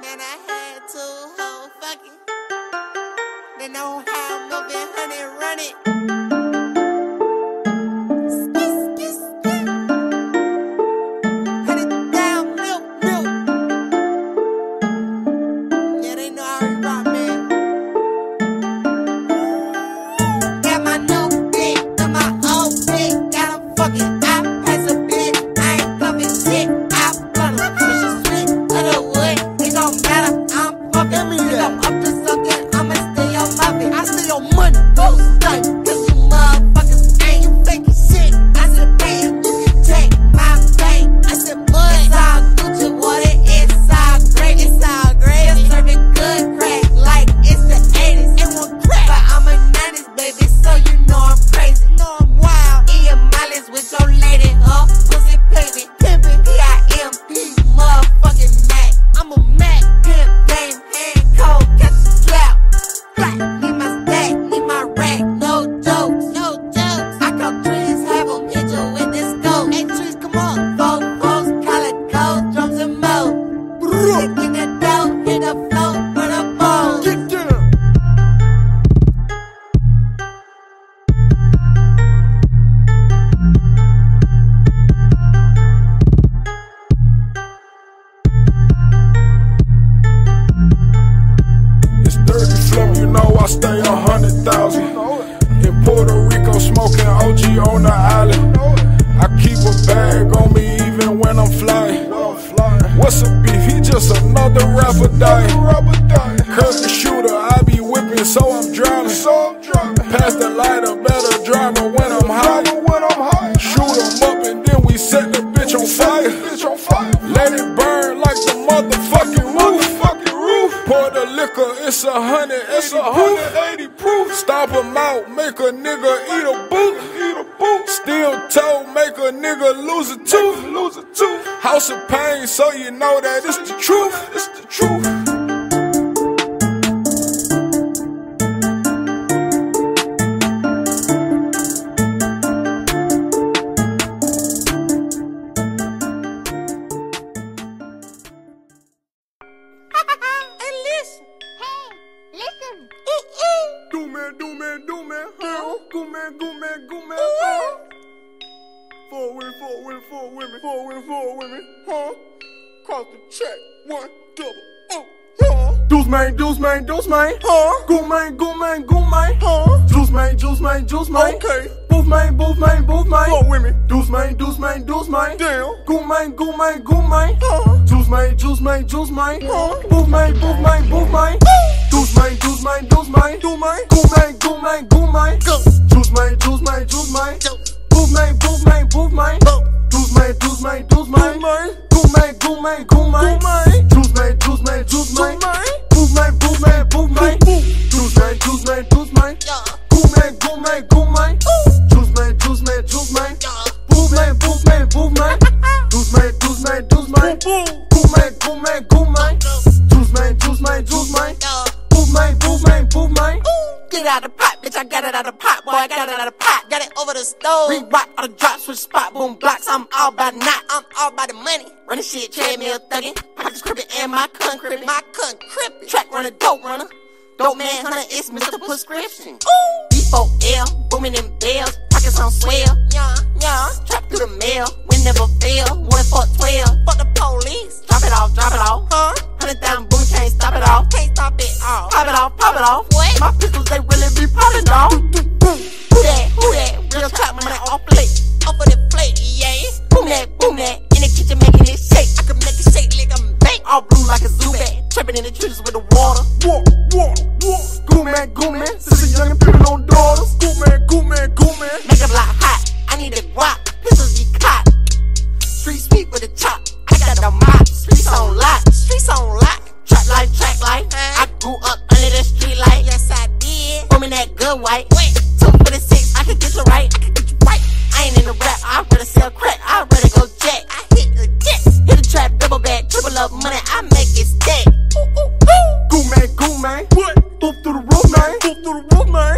Man, I had to hoe fucking. They know how moving, honey, run it. It's a hundred, it's a hundred eighty proof. Stop him out, make a nigga eat a boot. Eat a boot. Steel toe, make a nigga lose a tooth. Lose a tooth. House of pain, so you know that it's the truth. It's the truth. Cross the check, one, double, oh, huh? Deuce man, deuce man, deuce man, huh? Go man, go man, go man, huh? Juice man, juice man, juice man, okay. Booth man, booth man, booth man, four women. Deuce man, deuce man, deuce man, damn. Go man, go man, go man, huh? Juice man, juice man, juice man, huh? Booth man, booth man, booth man, deuce man, deuce man, deuce man, do man, go man, go man, go man, Go. Juice man, juice man, juice man. Go. Boef mij, boef mij, boef mij. Go. Does mij, does mij, does mij. Doe mij, doe mij, doe mij. Does mij, does mij, does mij. Boef mij, boef mij, boef mij. Does mij, does mij, does mij. Yeah. Doe mij, doe mij, doe mij. Does mij, does mij, does mij. Yeah. Boef mij, boef mij, boef mij. Does mij, does mij, does mij. Doe mij, doe mij, doe mij. Does mij, does mij, does mij. Yeah. Boef mij, boef mij, boef mij. Get out the pot, bitch. I got it out the pot, boy. I got it out the pot. Got it over the stove. We rock all the drops with spot boom blocks. I'm all by not. I'm all by the money. Running shit, treadmill thugging. Pockets crippin' and my cunt crippin'. My cunt crippin'. Track runner, dope runner. Dope man hunter, it's Mr. Prescription. Ooh. B4L, booming them bells. Pockets on swell. Yeah, yeah. Trap through the mail. We never fail. One for 12. Fuck the police. Drop it off, drop it off. Huh? Hundred thousand boom, can't stop it off. Can't stop it off. Pop it off, pop it off. What? My pistols, they really be popping off. Real trap money off plate. The.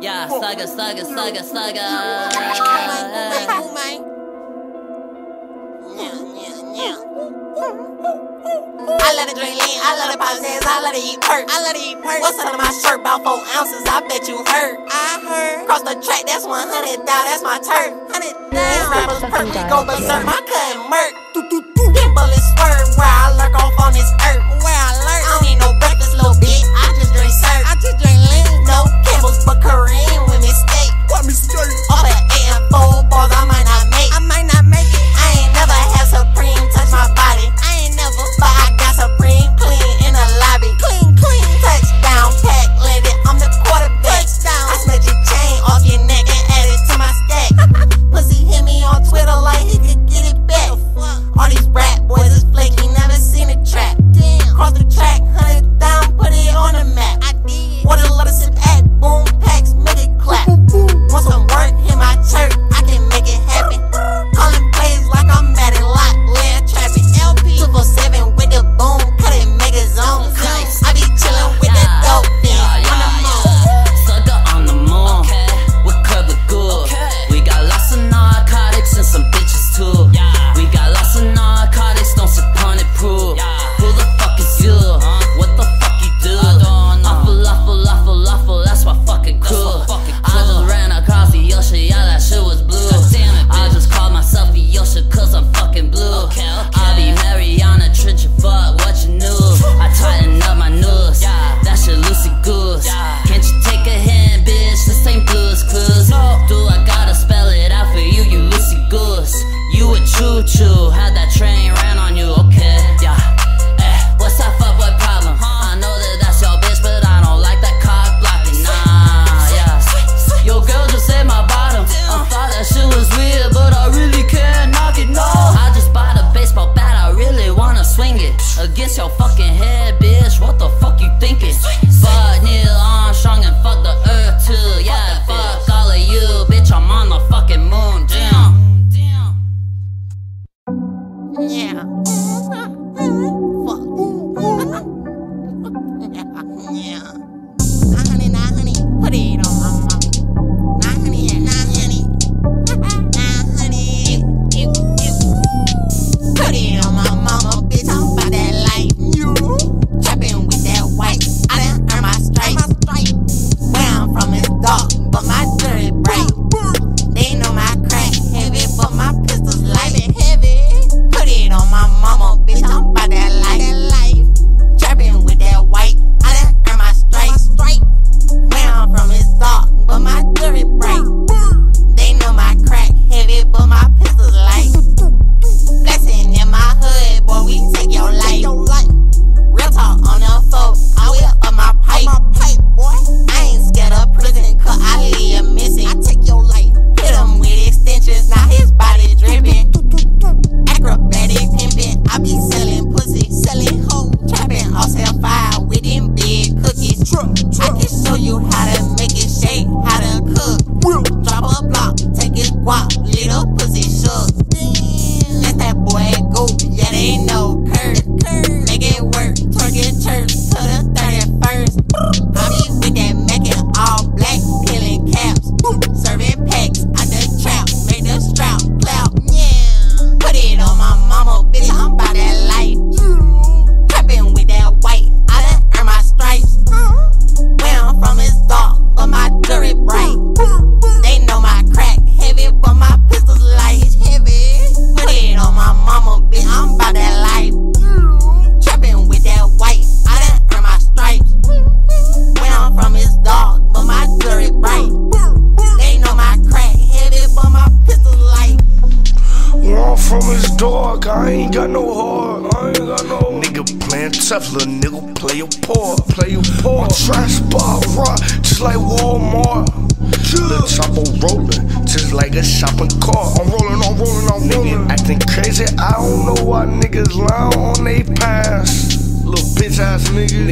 Yeah, saga, saga, saga, saga. I love the lean, I love the politics, I love to eat perk, I love to eat perk. What's under my shirt? About four ounces, I bet you hurt. I heard. Cross the track, that's one hundred thou, that's my turf. Hundred thou. These rappers perfect, go berserk, my cut murk.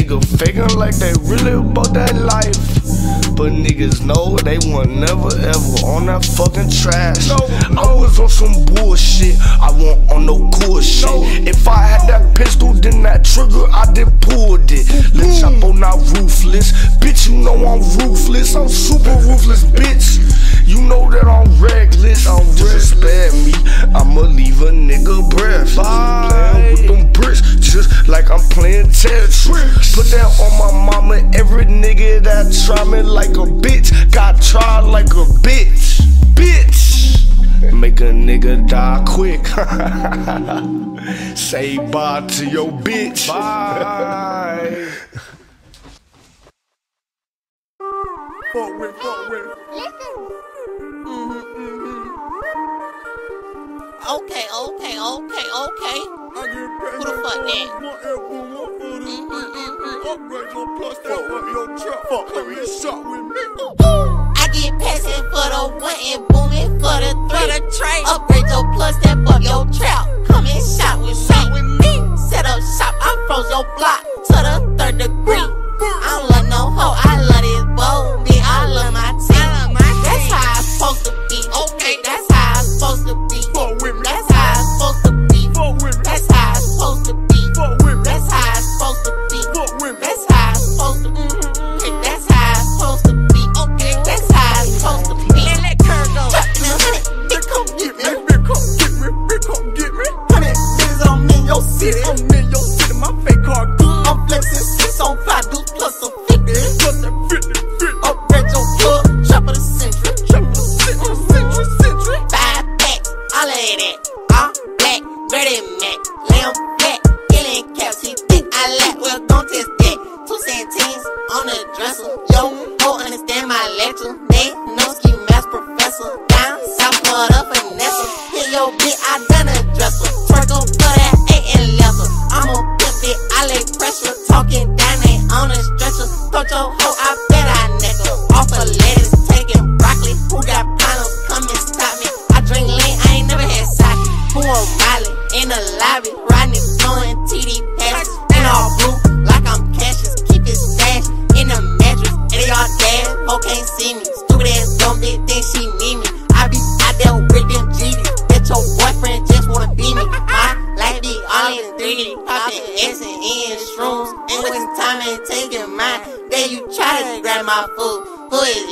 nigga faking like they really about that life. But niggas know they want never ever on that fucking trash. No, no. I was on some bullshit, I want on no cool shit. No. If I had that pistol, then that trigger, I did pulled it. Lil mm-hmm. Chapo not ruthless, bitch, you know I'm ruthless. I'm super ruthless, bitch. You know that I'm reckless. I'm Disrespect me, I'ma leave a nigga breath. Playing with them bricks, just like I'm playing Tetris. Put that on my mama, every nigga that try me like a bitch. Got tried like a bitch. Bitch. Make a nigga die quick. Say bye to your bitch. Bye. Fuck with, fuck with. Okay, okay, okay, okay. I get paid Who the fuck that? One elbow, one for the mm, mm, mm, upgrade your plus, fuck up your trap. Fuck come and shot with me. I get passing for the one and booming for the three. Upgrade your plus, step up your trap. Come and shot with shot with me. Set up shop, I froze your block to the third degree. I don't love no hoe, I love Your bitch, I done a dresser. Twerk up for that eight and lesser. I'm a pimp it, I lay pressure. Talking down, they on a stretcher. Thought your hoe,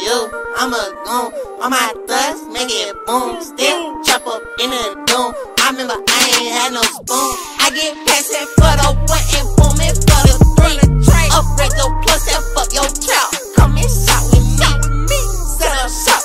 you? I'm a goon. On my thugs, make it boom. Still chop up in the doom. I remember I ain't had no spoon. I get passing for the one and boom booming for the three. Upgrade your plus and fuck your trap. Come and shot with me. Set up shop,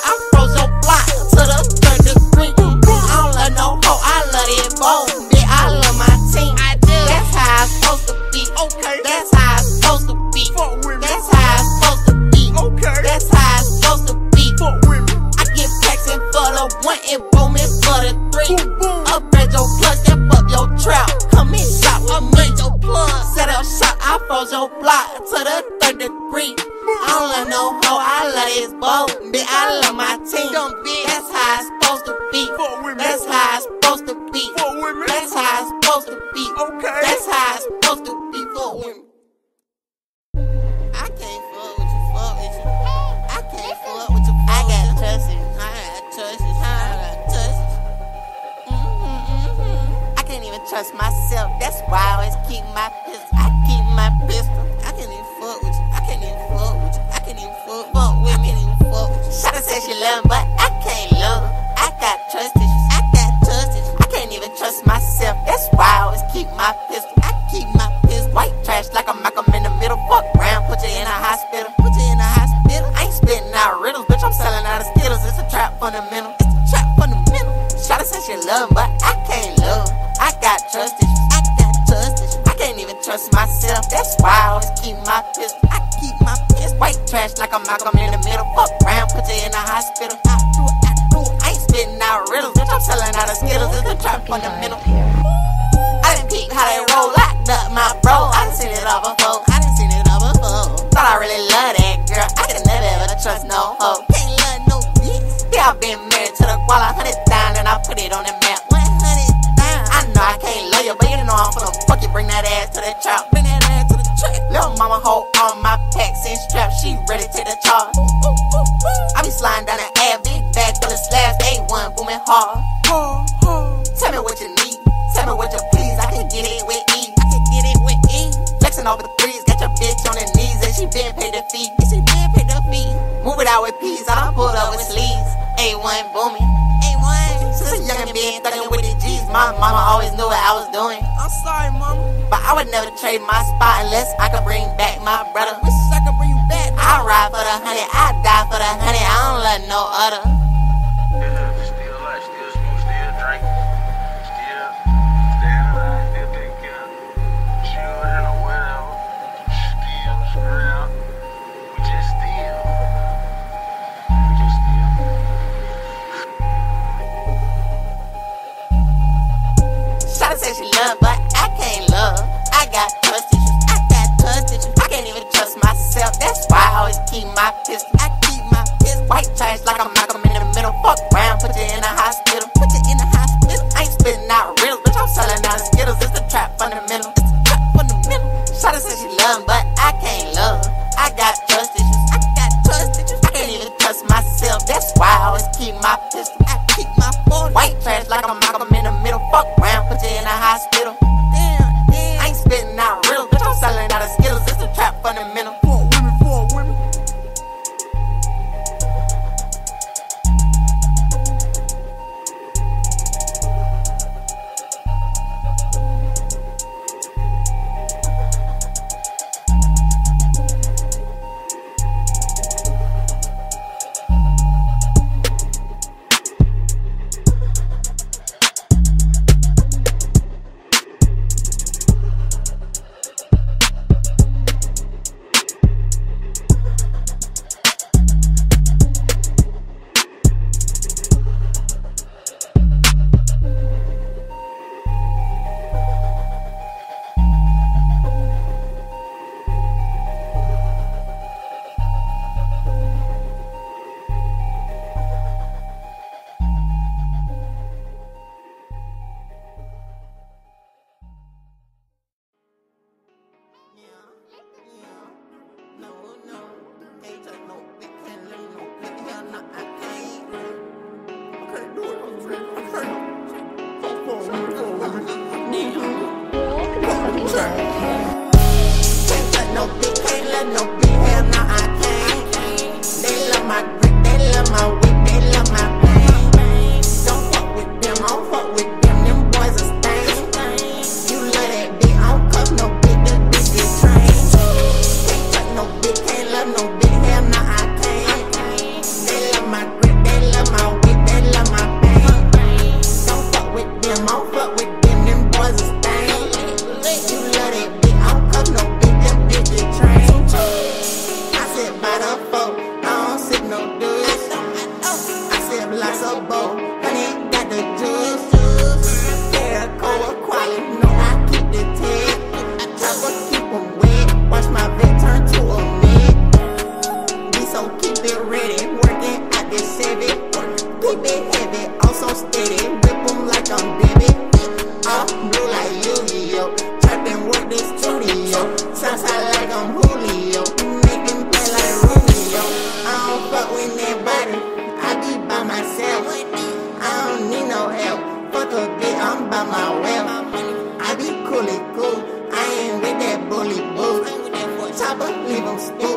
block to the third degree. I don't love no hoe, I love this boat. Bitch, I love my team. That's how it's supposed to be. Fuck with me. That's how it's supposed to be. Fuck with me. That's how it's supposed to be. Okay. That's how it's supposed to be. With me. I can't fuck with you. Fuck with you. I can't fuck with you. I got. I got. I got. Mhm, mhm. I can't even trust myself. That's why I always keep my pistol. I keep my pistol. Fuck, with me. Fuck. Shawty said she love, me, but I can't love. her. I got trust issues. I got trust issues. I can't even trust myself. That's why I always keep my pistol. it on that map. 100. I know I can't love you, but you know I'm gonna fuck you. Bring that ass to the trap. Bring that ass to the trap. Little mama hold on my packs and strap. She ready to the charge. I be sliding down the ad, big bag full of slabs. A1 booming hard. Tell me what you need. Tell me what you please. I can get it with E. I I can get it with E. Flexing over the threes. Got your bitch on her knees and she been paid the fee. She been paid the fee. Move it out with peas. I done pulled up with sleeves. A1 booming was a young man thugging with the G's. My mama always knew what I was doing. I'm sorry, mama. But I would never trade my spot unless I could bring back my brother. Wish I could bring you back. I'll ride for the hundred. I love, but I can't love. I got trust issues. I got trust issues. I can't even trust myself. That's why I always keep my pistol. I keep my 40. White trash like I'm Malcolm in the middle. Fuck round, put you in a hospital. Damn. no I believe I'm.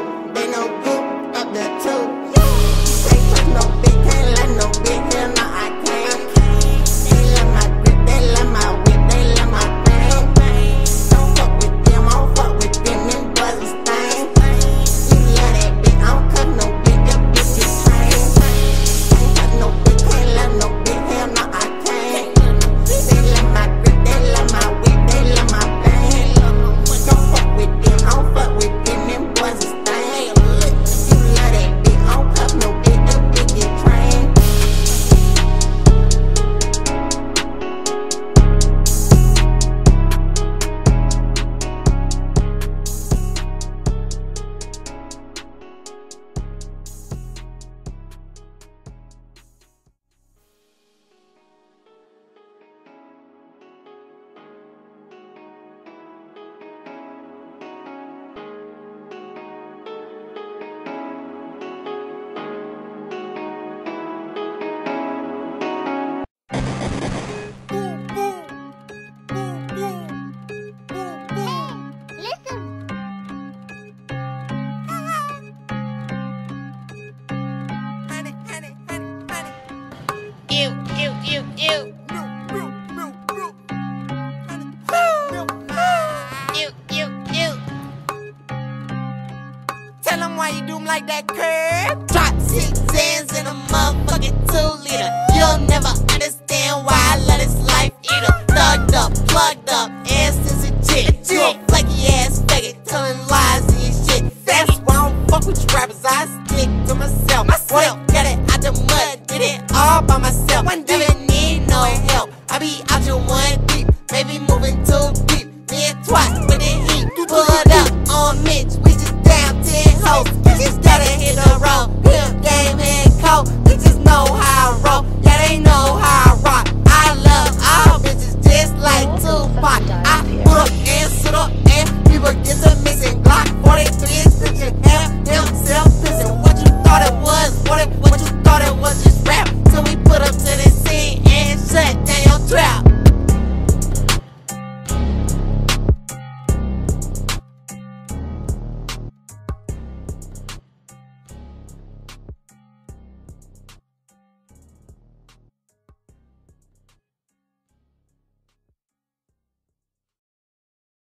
Tell them why you do them like that, Kirb. Drop, zig, zag.